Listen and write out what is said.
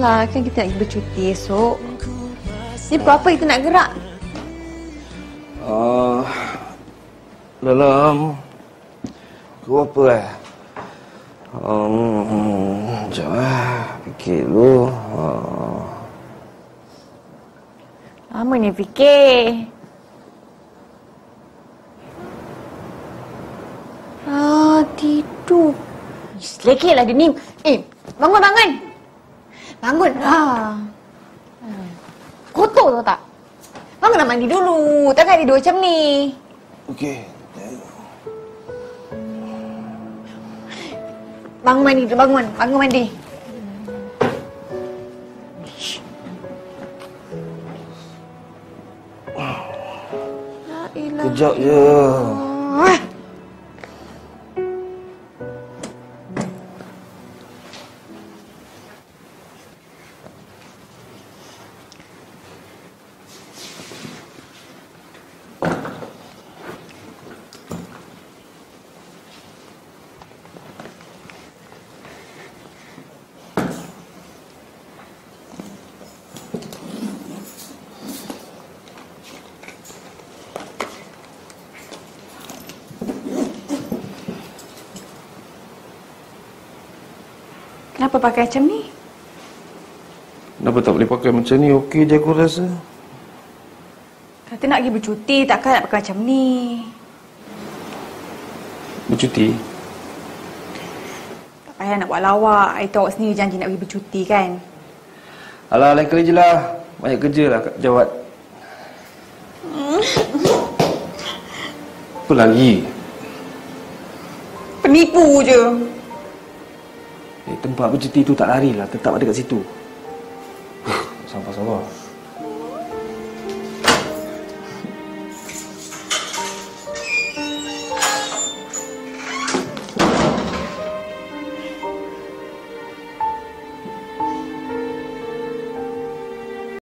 lah. Kan kita nak bercuti esok. Ni berapa kita nak gerak? Ah, dalam Kau apa eh? Um, sekejap eh. Fikir dulu. Ah. Lama ni fikir. Ah, tidur. Selekeh lah dia ni. Eh, bangun, bangun. Bangun. Ah. Kotor tau tak? Bangunlah mandi dulu. Takkan tidur macam ni. Okey. Bangun mandi dulu, bangun. Bangun mandi. Kejap je. illallah. Kenapa pakai macam ni? Kenapa tak boleh pakai macam ni? Okey je aku rasa. Kata nak pergi bercuti, takkan nak pakai macam ni. Bercuti? Tak payah nak buat lawak. Itu awak sendiri janji nak pergi bercuti kan? Alah, lain kali je lah. Banyak kerja lah kat jawat. Apa lagi? Penipu je. Eh, tempat bercuti tu tak lari lah. Tetap ada kat situ. Sabar-sabar.